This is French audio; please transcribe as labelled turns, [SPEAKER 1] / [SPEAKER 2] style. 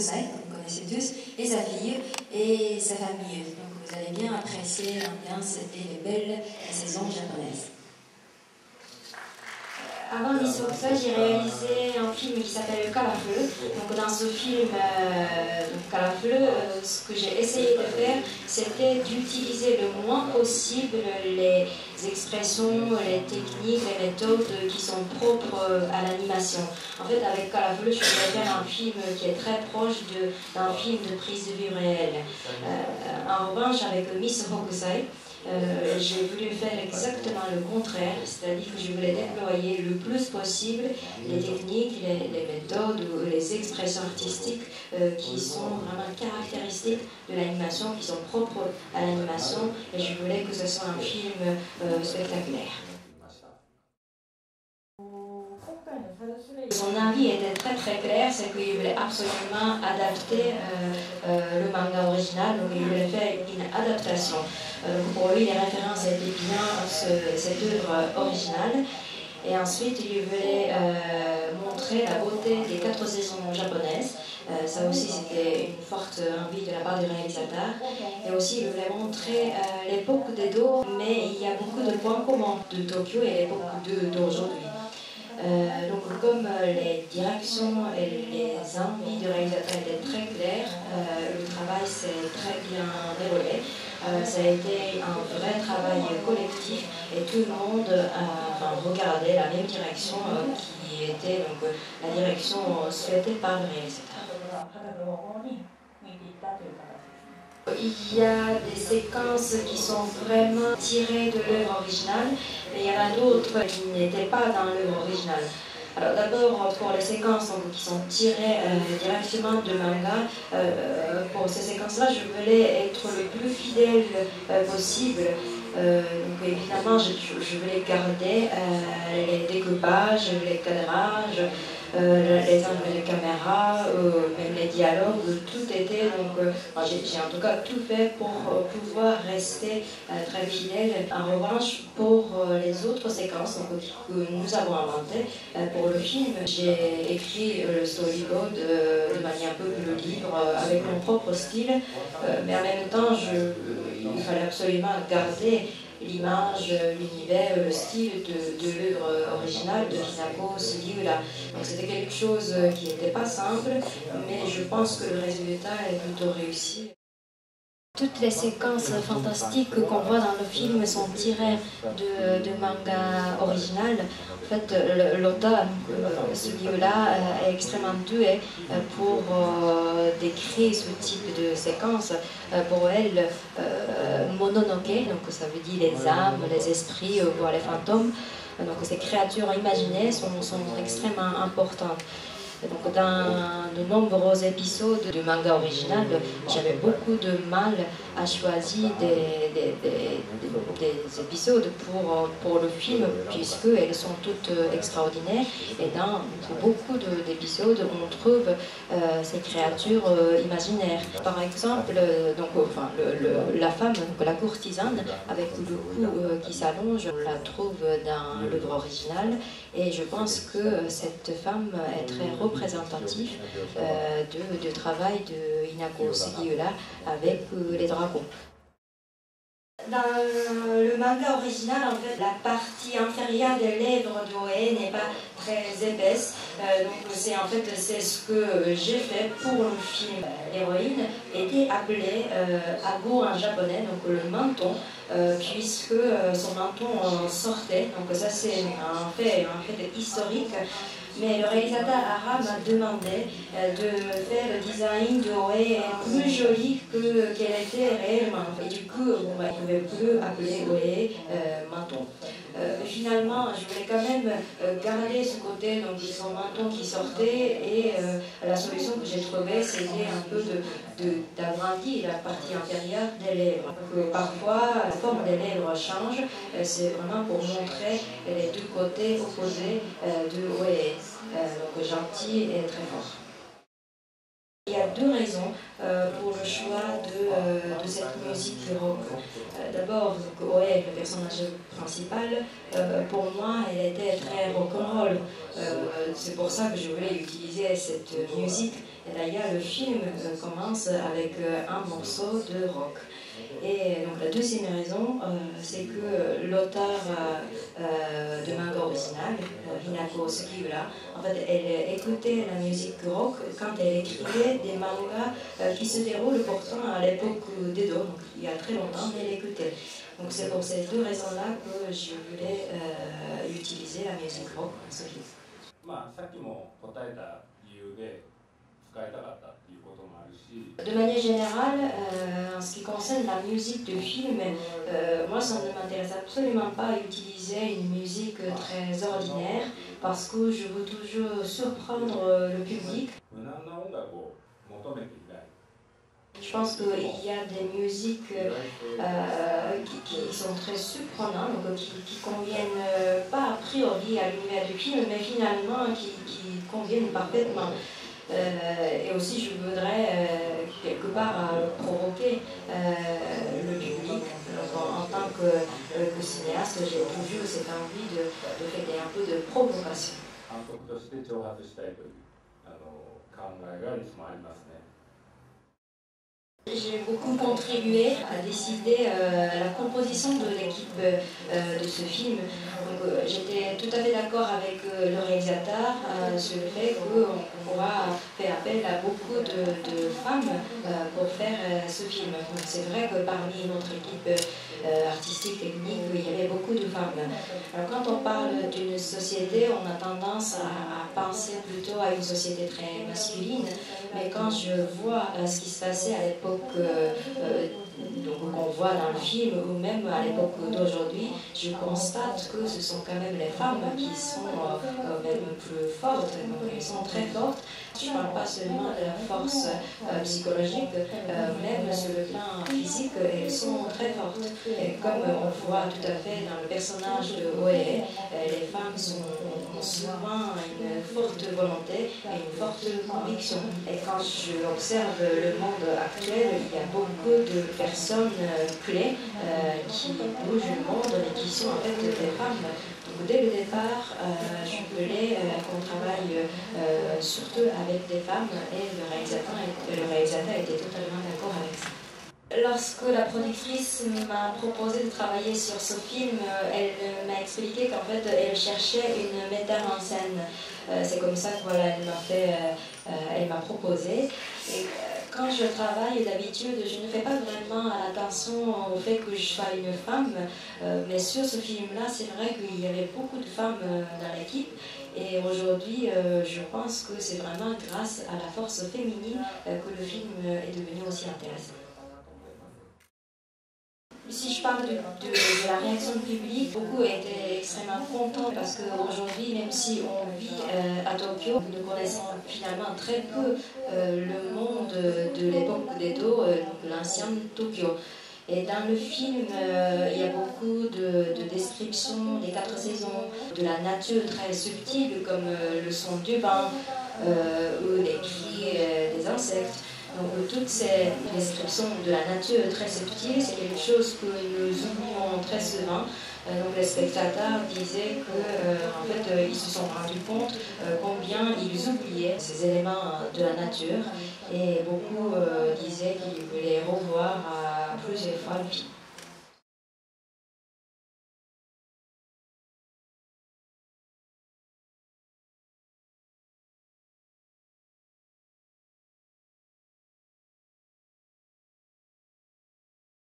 [SPEAKER 1] Okusai, que vous connaissez tous, et sa fille et sa famille. Donc vous allez bien apprécier l'ambiance et les belles saisons japonaises. Avant Nisoxa, j'ai réalisé un film qui s'appelle Calafeu. Donc dans ce film euh, euh, ce que j'ai essayé de faire, c'était d'utiliser le moins possible les expressions, les techniques, les méthodes qui sont propres à l'animation. En fait, avec Calafeu, je voulais faire un film qui est très proche d'un film de prise de vue réelle. Euh, en revanche, avec Miss Hokusai, euh, j'ai voulu faire exactement le contraire, c'est-à-dire que je voulais déployer le plus possible les techniques, les, méthodes ou les expressions artistiques euh, qui sont vraiment caractéristiques de l'animation, qui sont propres à l'animation, et je voulais que ce soit un film euh, spectaculaire. Son avis était très très clair, c'est qu'il voulait absolument adapter le manga original, donc il voulait faire une adaptation. Euh, pour lui, les références étaient bien cette œuvre originale. Et ensuite, il voulait euh, montrer la beauté des quatre saisons japonaises. Euh, ça aussi, c'était une forte envie de la part du réalisateur. Et aussi, il voulait montrer l'époque d'Edo, mais il y a beaucoup de points communs de Tokyo et l'époque d'aujourd'hui. Donc, comme les directions et les envies du réalisateur étaient très claires, le travail s'est très bien déroulé. Euh, ça a été un vrai travail collectif et tout le monde a regardé la même direction euh, qui était donc, la direction souhaitée par le réalisateur. Il y a des séquences qui sont vraiment tirées de l'œuvre originale, mais il y en a d'autres qui n'étaient pas dans l'œuvre originale. Alors d'abord pour les séquences qui sont tirées euh, directement de manga, euh, pour ces séquences-là, je voulais être le plus fidèle euh, possible. donc évidemment, je, je voulais garder les découpages, les cadrages, euh, les angles de caméra, euh, même les dialogues, tout était donc. Euh, j'ai en tout cas tout fait pour pouvoir rester très fidèle. En revanche, pour les autres séquences que nous avons inventées pour le film, j'ai écrit le storyboard de manière un peu plus libre, avec mon propre style, mais en même temps, il fallait absolument garder l'image, l'univers, le style de, de l'œuvre originale de Hinako Sugiura. Donc c'était quelque chose qui n'était pas simple, mais je pense que le résultat est plutôt réussi. Toutes les séquences fantastiques qu'on voit dans le film sont tirées de, manga original. En fait, l'auteur, ce livre-là, est extrêmement doué pour euh, décrire ce type de séquence. Euh, pour elle, euh, Mononoke, donc ça veut dire les âmes, les esprits, voire les fantômes, donc ces créatures imaginées sont extrêmement importantes. Donc, dans de nombreux épisodes du manga original, j'avais beaucoup de mal à choisir des, des, des, épisodes pour, pour le film, puisqu'elles sont toutes extraordinaires. Et dans beaucoup d'épisodes, on trouve euh, ces créatures euh, imaginaires. Par exemple, donc, enfin, la femme, donc la courtisane, avec le cou euh, qui s'allonge, on la trouve dans l'œuvre originale. Et je pense que cette femme est très représentatif euh, de, de, travail de Inako Sugiura avec euh, les dragons. Dans le manga original, la partie inférieure des lèvres d'Oe n'est pas très épaisse. Euh, donc c'est en fait c'est ce que j'ai fait pour le film. L'héroïne était appelée euh, en japonais, donc le menton, puisque son menton sortait. Donc ça c'est un un fait historique. Mais le réalisateur arabe m'a demandé euh, de faire le design de Oe plus joli que qu'elle était réellement. Et du coup, on ne pouvait plus appeler Oe euh, menton. Euh, finalement, je voulais quand même garder ce côté donc, de son menton qui sortait et la solution que j'ai trouvée, c'était un peu d'agrandir de, la partie inférieure des lèvres. parfois, la forme des lèvres change, c'est vraiment pour montrer les deux côtés opposés de Oe. Gentil et très fort. Il y a deux raisons euh, pour le choix de, euh, de cette musique rock. Euh, D'abord, Oe, le personnage principal, pour moi, elle était très rock'n'roll. C'est pour ça que je voulais utiliser cette musique. D'ailleurs, le film commence avec un morceau de rock. Et donc la deuxième raison, euh, c'est que l'auteur euh, euh, de manga original, euh, Hinako Sugiura, en fait, elle écoutait la musique rock quand elle écrivait des mangas euh, qui se déroulent pourtant à l'époque d'Edo, donc il y a très longtemps, mais elle écoutait. Donc c'est pour ces deux raisons-là que je voulais euh, utiliser la musique rock ce film. De manière générale, euh, en ce qui concerne la musique de film, euh, moi ça ne m'intéresse absolument pas à utiliser une musique très ordinaire parce que je veux toujours surprendre euh, le public. Je pense qu'il y a des musiques qui, sont très surprenantes, donc qui, qui conviennent pas a priori à l'univers du film, mais finalement qui conviennent parfaitement. Euh, et aussi, je voudrais euh, quelque part euh, provoquer euh, le public. Donc, en, en tant que, euh, que cinéaste, j'ai toujours cette envie de, de faire un peu de provocation.
[SPEAKER 2] 監督として挑発したいというあの考えがいつもありますね
[SPEAKER 1] J'ai beaucoup contribué à décider euh, la composition de l'équipe euh, de ce film. Euh, J'étais tout à fait d'accord avec le réalisateur sur le fait qu'on pourra faire appel à beaucoup de, femmes pour faire ce film. C'est vrai que parmi notre équipe artistique, technique, il y avait beaucoup de femmes. Alors, quand on parle d'une société, on a tendance à, à penser plutôt à une société très masculine. Mais quand je vois ce qui se passait à l'époque euh, euh, donc, qu'on voit dans le film, ou même à l'époque d'aujourd'hui, je constate que ce sont quand même les femmes qui sont euh, euh, même plus fortes, elles sont très fortes. Je ne parle pas seulement de la force euh, psychologique, euh, même sur le plan physique, elles sont très fortes. Et comme on voit tout à fait dans le personnage de Oe, euh, les femmes ont souvent une forte volonté et une forte conviction. Et quand je observe le monde actuel, il y a beaucoup de personnes euh, clés euh, qui bougent le monde et qui sont en fait des femmes. Donc dès le départ, euh, je voulais qu'on travaille surtout avec des femmes et le réalisateur, le réalisateur était totalement d'accord avec ça. Lorsque la productrice m'a proposé de travailler sur ce film, elle m'a expliqué qu'en fait elle cherchait une metteur en scène. C'est comme ça que voilà, m'a fait, elle m'a proposé. Et quand je travaille d'habitude, je ne fais pas vraiment attention au fait que je sois une femme, euh, mais sur ce film-là, c'est vrai qu'il y avait beaucoup de femmes euh, dans l'équipe. Et aujourd'hui, euh, je pense que c'est vraiment grâce à la force féminine que le film est devenu aussi intéressant. Je parle de, la réaction du public, beaucoup étaient extrêmement contents parce qu'aujourd'hui, même si on vit euh, à Tokyo, nous connaissons finalement très peu euh, le monde de l'époque d'Edo, euh, donc l'ancien Tokyo. Et dans le film, euh, il y a beaucoup de, de descriptions des quatre saisons, de la nature très subtile comme le son du vent ou les cris des insectes. Toutes ces descriptions de la nature très subtile, c'est quelque chose que nous oublions très souvent. Euh, donc les spectateurs disaient que euh, en fait euh, ils se sont rendus compte combien ils oubliaient ces éléments de la nature et beaucoup disaient qu'ils voulaient revoir plusieurs fois le film.